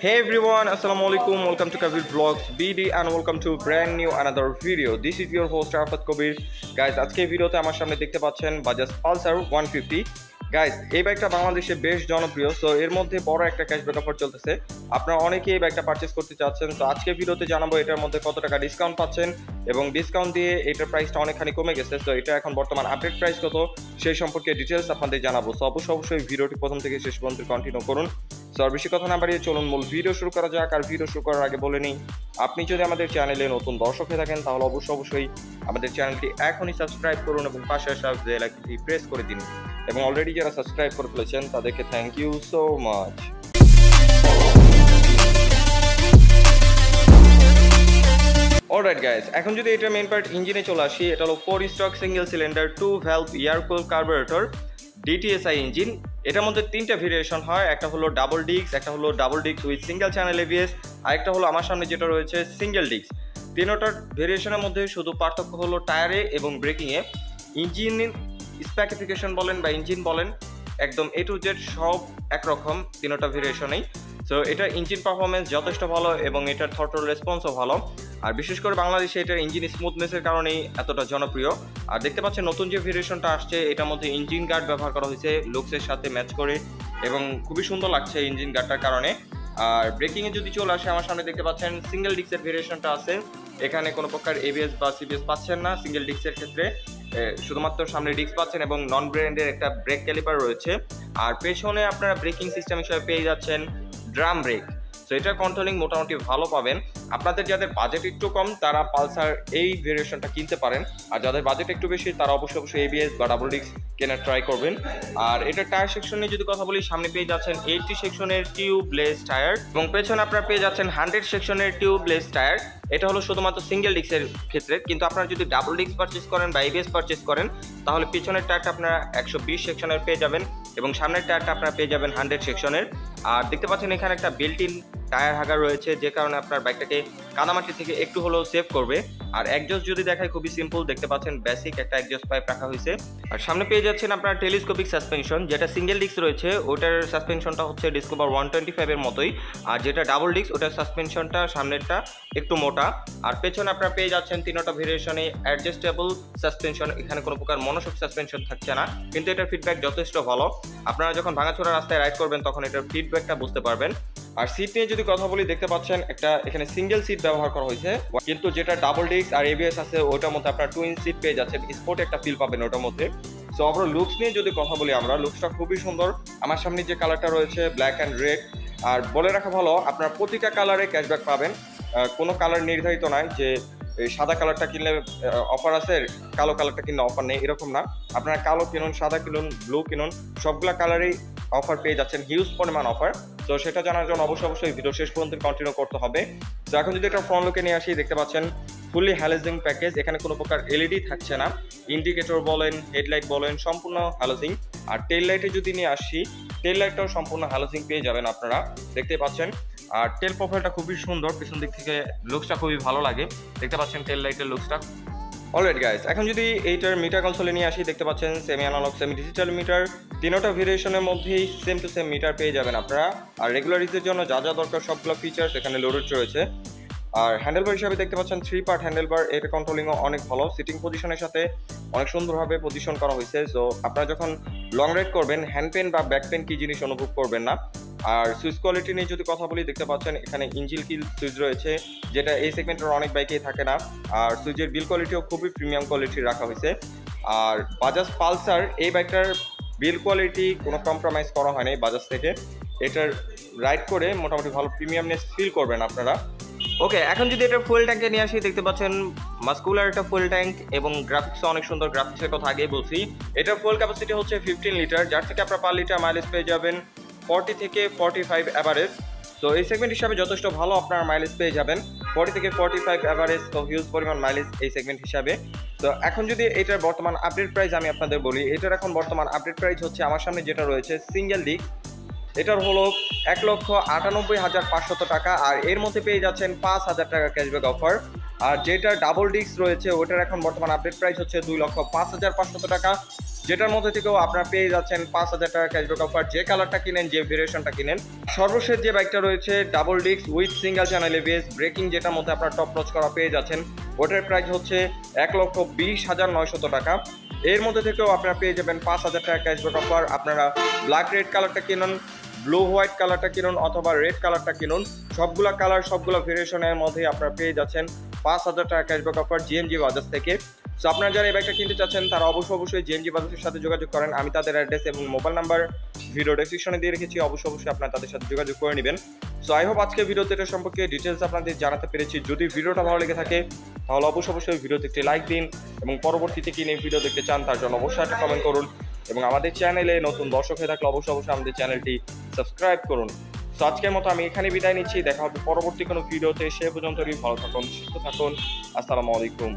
Hey everyone, Assalamu alaikum. Welcome to Kabir Vlogs BD and welcome to brand new another video. This is your host Arfat Kabir. Guys, আজকে ভিডিওতে আমার সামনে দেখতে পাচ্ছেন Bajaj Pulsar 150 guys এই বাইকটা বাংলাদেশে বেশ জনপ্রিয় সো এর মধ্যে বড় একটা ক্যাশব্যাক অফার চলতেছে আপনারা অনেকেই এই বাইকটা পারচেস করতে চাচ্ছেন তো আজকে ভিডিওতে জানাব এটার মধ্যে কত টাকা ডিসকাউন্ট পাচ্ছেন এবং ডিসকাউন্ট দিয়ে এটার প্রাইসটা অনেকখানি কমে গেছে তো এটা এখন বর্তমান আপডেট প্রাইস কত সেই সম্পর্কে ডিটেলস আপনাদের জানাব সো অবশ্যই অবশ্যই ভিডিওটি প্রথম থেকে শেষ পর্যন্ত কন্টিনিউ করুন সো বেশি কথা না বাড়িয়ে চলুন, মূল ভিডিও শুরু করা যাক। আর ভিডিও শুরু করার আগে বলে নিই, আপনি যদি আমাদের চ্যানেলে নতুন দর্শক হয়ে থাকেন, তাহলে অবশ্যই অবশ্যই আমাদের চ্যানেলটি এখনই সাবস্ক্রাইব করুন এবং পাশে আসা বেল আইকনটি প্রেস করে দিন। এবং অলরেডি যারা সাবস্ক্রাইব করে ফেলেছেন, তাদেরকে thank you so much alright guys এখন যদি এটা মেন পার্ট ইঞ্জিনে চলে আসি, এটা হলো four stroke single cylinder two valve air cooled carburettor DTSI engine এটার মধ্যে তিনটা ভেরিয়েশন হয়। একটা হলো ডাবল ডিক্স একটা হলো ডাবল ডিক্স উইথ সিঙ্গেল চ্যানেল আর একটা হলো আমার সামনে যেটা রয়েছে সিঙ্গেল ডিক্স তিনোটার ভেরিয়েশনের মধ্যে শুধু পার্থক্য হলো টায়ারে এবং ব্রেকিংয়ে ইঞ্জিন স্পেসিফিকেশন বলেন বা ইঞ্জিন বলেন, একদম এ টু জেড সব একরকম তিনোটা ভেরিয়েশনেই সো এটা ইঞ্জিন পারফরমেন্স যথেষ্ট ভালো এবং এটার থটল রেসপন্সও ভালো। আর বিশেষ করে বাংলাদেশে এটার ইঞ্জিন স্মুথনেসের কারণেই এতটা জনপ্রিয়। আর দেখতে পাচ্ছেন নতুন যে ভেরিয়েশনটা আসছে, এটার মধ্যে ইঞ্জিন গার্ড ব্যবহার করা হয়েছে লুকসের সাথে ম্যাচ করে এবং খুবই সুন্দর লাগছে ইঞ্জিন গার্ডটার কারণে। আর ব্রেকিংয়ে যদি চলে আসে, আমার সামনে দেখতে পাচ্ছেন সিঙ্গেল ডিক্সের ভেরিয়েশনটা আছে। এখানে কোনো প্রকার এবিএস বা সিবিএস পাচ্ছেন না সিঙ্গেল ডিক্সের ক্ষেত্রে। শুধুমাত্র সামনে ডিস্ক পাচ্ছেন এবং নন ব্র্যান্ডের একটা ব্রেক ক্যালিপার রয়েছে। আর পেছনে আপনারা ব্রেকিং সিস্টেম হিসেবে পেয়ে যাচ্ছেন ড্রাম ব্রেক সো এটার কন্ট্রোলিং মোটামুটি ভালো পাবেন। আপনাদের যাদের বাজেট একটু কম, তারা পালসার এই ভেরিয়েশনটা কিনতে পারেন। আর যাদের বাজেট একটু বেশি, তারা অবশ্যই অবশ্যই এবিএস বা ডাবল ডিক্স কেনার ট্রাই করবেন। আর এটা টায়ার সেকশনে যদি কথা বলি, সামনে পেয়ে যাচ্ছেন এইটটি সেকশনের টিউবলেস টায়ার এবং পেছনে আপনারা পেয়ে যাচ্ছেন হান্ড্রেড সেকশনের টিউবলেস টায়ার এটা হলো শুধুমাত্র সিঙ্গেল ডিক্সের ক্ষেত্রে। কিন্তু আপনারা যদি ডাবল ডিক্স পারচেস করেন বা এবিএস পারচেস করেন, তাহলে পিছনের টায়ারটা আপনারা একশো বিশ সেকশনের পেয়ে যাবেন এবং সামনের টায়ারটা আপনারা পেয়ে যাবেন হান্ড্রেড সেকশনের আর দেখতে পাচ্ছেন এখানে একটা বিল্ট ইন টায়ার হাগার রয়েছে, যে কারণে আপনার বাইকটাকে কাদামাটি থেকে একটু হলেও সেভ করবে। আর একজস্ট যদি দেখায়, খুবই সিম্পল দেখতে পাচ্ছেন বেসিক একটা একজস্ট পাইপ রাখা হয়েছে। আর সামনে পেয়ে যাচ্ছেন আপনার টেলিস্কোপিক সাসপেনশন যেটা সিঙ্গেল ডিস্ক রয়েছে, ওটার সাসপেনশনটা হচ্ছে ডিসকোভার ওয়ান টোয়েন্টি ফাইভের মতোই। আর যেটা ডাবল ডিস্ক ওটার সাসপেনশনটা সামনেরটা একটু মোটা। আর পেছনে আপনারা পেয়ে যাচ্ছেন তিনটা ভেরিয়েশনে অ্যাডজাস্টেবল সাসপেনশন এখানে কোনো প্রকার মনোসব সাসপেনশন থাকছে না। কিন্তু এটার ফিডব্যাক যথেষ্ট ভালো। আপনারা যখন ভাঙাচোরা রাস্তায় রাইড করবেন, তখন এটার ফিডব্যাকটা বুঝতে পারবেন। আর সিট নিয়ে যদি কথা বলি, দেখতে পাচ্ছেন একটা এখানে সিঙ্গেল সিট ব্যবহার করা হয়েছে। কিন্তু যেটা ডাবল ডিস্ক আর এবিএস আছে, ওটার মধ্যে আপনার টুইন সিট পেয়ে যাচ্ছেন। স্পোর্ট একটা ফিল পাবেন ওটার মধ্যে। সো আমরা লুকস নিয়ে যদি কথা বলি আমরা লুকসটা খুবই সুন্দর। আমার সামনে যে কালারটা রয়েছে ব্ল্যাক অ্যান্ড রেড আর বলে রাখা ভালো, আপনার প্রতিটা কালারে ক্যাশব্যাক পাবেন। কোনো কালার নির্ধারিত নয় যে সাদা কালারটা কিনলে অফার আছে, কালো কালারটা কিনলে অফার নেই, এরকম না। আপনারা কালো কিনুন, সাদা কিনুন ব্লু কিনুন, সবগুলা কালারেই অফার পেয়ে যাচ্ছেন। হিউজ পরিমাণ অফার তো সেটা জানার জন্য অবশ্যই অবশ্যই ভিডিও শেষ পর্যন্ত কন্টিনিউ করতে হবে। তো এখন যদি একটা ফ্রন্ট লুকে নিয়ে আসি, দেখতে পাচ্ছেন ফুললি হ্যালোজিং প্যাকেজ এখানে কোনো প্রকার এলইডি থাকছে না। ইন্ডিকেটর বলেন হেডলাইট বলেন, সম্পূর্ণ হ্যালোজিং আর টেল লাইটে যদি নিয়ে আসি টেল লাইটটাও সম্পূর্ণ হ্যালোজিং পেয়ে যাবেন আপনারা। দেখতে পাচ্ছেন, আর টেল প্রোফাইলটা খুবই সুন্দর, পিছন দিক থেকে লুকসটা খুবই ভালো লাগে। দেখতে পাচ্ছেন টেল লাইটের লুকসটা অলরেড গাইস এখন যদি এইটার মিটার কনসোলে নিয়ে আসি, দেখতে পাচ্ছেন semi analogue semi digital meter তিনোটা ভেরিয়েশনের মধ্যেই সেম টু সেম মিটার পেয়ে যাবেন আপনারা। আর রেগুলার ইউজের জন্য যা যা দরকার, সবগুলো ফিচার্স এখানে লোডেড রয়েছে। আর হ্যান্ডেলবার হিসাবে দেখতে পাচ্ছেন থ্রি পার্ট হ্যান্ডেলবার এটা কন্ট্রোলিংও অনেক ভালো। সিটিং পজিশনের সাথে অনেক সুন্দরভাবে পজিশন করা হয়েছে। সো আপনারা যখন লং রাইড করবেন হ্যান্ড পেন বা ব্যাক পেন কি জিনিস অনুভব করবেন না? আর সুইচ কোয়ালিটি নিয়ে যদি কথা বলি, দেখতে পাচ্ছেন এখানে ইঞ্জিল কিল সুইচ রয়েছে, যেটা এই সেগমেন্টের অনেক বাইকেই থাকে না। আর সুইচের বিল কোয়ালিটিও খুবই প্রিমিয়াম কোয়ালিটির রাখা হয়েছে। আর বাজাজ পালসার এই বাইকটার বিল কোয়ালিটি কোনো কম্প্রোমাইজ করা হয়নি বাজাজ থেকে। এটার রাইড করে মোটামুটি ভালো প্রিমিয়ামনেস ফিল করবেন আপনারা। ওকে এখন যদি এটা ফুয়েল ট্যাঙ্কে নিয়ে আসি, দেখতে পাচ্ছেন মাস্কুলার একটা ফুয়েল ট্যাঙ্ক এবং গ্রাফিক্স অনেক সুন্দর গ্রাফিক্সের কথা আগেই বলছি। এটার ফুয়েল ক্যাপাসিটি হচ্ছে ফিফটিন লিটার যার থেকে আপনার পার লিটার মাইলেজ পেয়ে যাবেন ফর্টি থেকে ফর্টি ফাইভ অ্যাভারেজ তো এই সেগমেন্ট হিসাবে যথেষ্ট ভালো আপনার মাইলেজ পেয়ে যাবেন। ফর্টি থেকে ফর্টি ফাইভ অ্যাভারেজ তো হিউজ পরিমাণ মাইলেজ এই সেগমেন্ট হিসাবে। তো এখন যদি এটার বর্তমান আপডেট প্রাইস আমি আপনাদের বলি, এটার এখন বর্তমান আপডেট প্রাইস হচ্ছে আমার সামনে যেটা রয়েছে সিঙ্গেল ডিক এটার হলো এক লক্ষ আটানব্বই হাজার পাঁচশত টাকা, আর এর মধ্যে পেয়ে যাচ্ছেন পাঁচ হাজার টাকা ক্যাশব্যাক অফার আর যেটা ডাবল ডিস্ক রয়েছে, ওটার এখন বর্তমান আপডেট প্রাইস হচ্ছে দুই লক্ষ পাঁচ হাজার পাঁচশত টাকা। যেটার মধ্যে থেকেও আপনারা পেয়ে যাচ্ছেন পাঁচ হাজার টাকা ক্যাশব্যাক অফার যে কালারটা কিনেন, যে ভেরিয়েশনটা কিনেন, সর্বশেষ যে বাইকটা রয়েছে double disc with single channel ABS braking যেটার মধ্যে আপনারা টপ নচ করা পেয়ে যাচ্ছেন। ওটার প্রাইস হচ্ছে এক লক্ষ বিশ হাজার নয়শত টাকা। এর মধ্যে থেকেও আপনারা পেয়ে যাবেন পাঁচ হাজার টাকা ক্যাশব্যাক অফার আপনারা ব্ল্যাক রেড কালারটা কিনুন ব্লু হোয়াইট কালারটা কিনুন, অথবা রেড কালারটা কিনুন। সবগুলা কালার সবগুলো ভেরিয়েশনের মধ্যে আপনারা পেয়ে যাচ্ছেন পাঁচ হাজার টাকা ক্যাশব্যাক অফার জিএমজি বাজাজ থেকে। সো আপনারা যারা এই বাইকটা কিনতে চাচ্ছেন, তারা অবশ্যই অবশ্যই জিএমজি বাজাজের সাথে যোগাযোগ করেন। আমি তাদের অ্যাড্রেস এবং মোবাইল নাম্বার ভিডিও ডেসক্রিপশনে দিয়ে রেখেছি, অবশ্যই অবশ্যই আপনারা তাদের সাথে যোগাযোগ করে নেবেন। সো আই হোপ আজকে ভিডিওতে এটা সম্পর্কে ডিটেলস আপনাদের জানাতে পেরেছি। যদি ভিডিওটা ভালো লেগে থাকে, তাহলে অবশ্যই অবশ্যই ভিডিওতে একটি লাইক দিন এবং পরবর্তীতে কিনে ভিডিও দেখতে চান, তার জন্য অবশ্যই একটা কমেন্ট করুন। এবং আমাদের চ্যানেলে নতুন দর্শক হয়ে থাকলে অবশ্যই অবশ্যই আমাদের চ্যানেলটি সাবস্ক্রাইব করুন। তো আজকের মতো আমি এখানে বিদায় নিচ্ছি। দেখা হবে পরবর্তী কোনো ভিডিওতে। সে পর্যন্ত ভালো থাকুন, সুস্থ থাকুন। আসসালামু আলাইকুম।